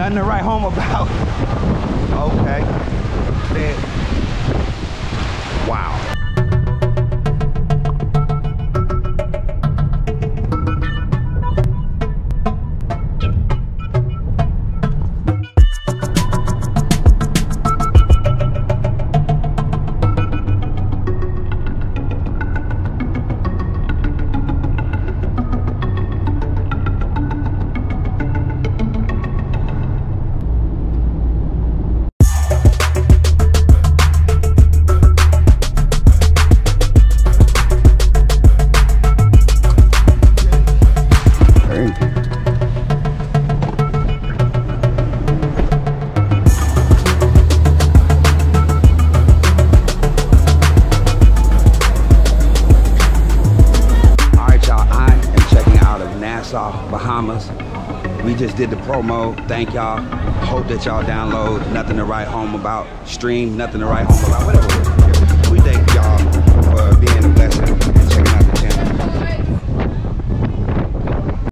Nothing to write home about. Okay. Then- Nassau, Bahamas. We just did the promo. Thank y'all. Hope that y'all download Nothing to Write Home About. Stream Nothing to Write Home About. Whatever.